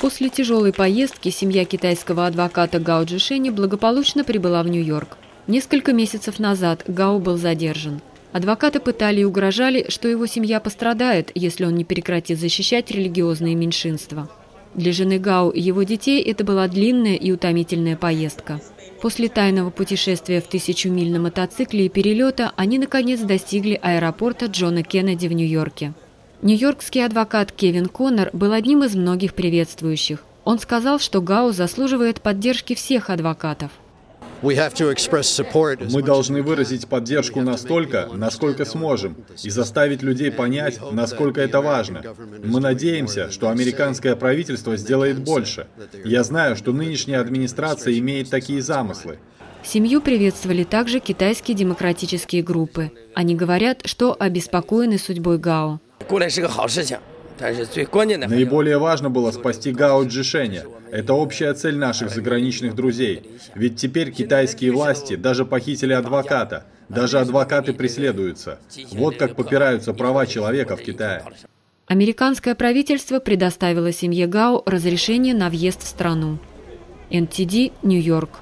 После тяжелой поездки семья китайского адвоката Гао Джишени благополучно прибыла в Нью-Йорк. Несколько месяцев назад Гао был задержан. Адвокаты пытали и угрожали, что его семья пострадает, если он не прекратит защищать религиозные меньшинства. Для жены Гао и его детей это была длинная и утомительная поездка. После тайного путешествия в тысячу миль на мотоцикле и перелета они наконец достигли аэропорта Джона Кеннеди в Нью-Йорке. Нью-Йоркский адвокат Кевин Коннор был одним из многих приветствующих. Он сказал, что Гао заслуживает поддержки всех адвокатов. Мы должны выразить поддержку настолько, насколько сможем, и заставить людей понять, насколько это важно. Мы надеемся, что американское правительство сделает больше. Я знаю, что нынешняя администрация имеет такие замыслы. Семью приветствовали также китайские демократические группы. Они говорят, что обеспокоены судьбой Гао. Наиболее важно было спасти Гао Джишеня. Это общая цель наших заграничных друзей. Ведь теперь китайские власти даже похитили адвоката. Даже адвокаты преследуются. Вот как попираются права человека в Китае. Американское правительство предоставило семье Гао разрешение на въезд в страну. НТД, Нью-Йорк.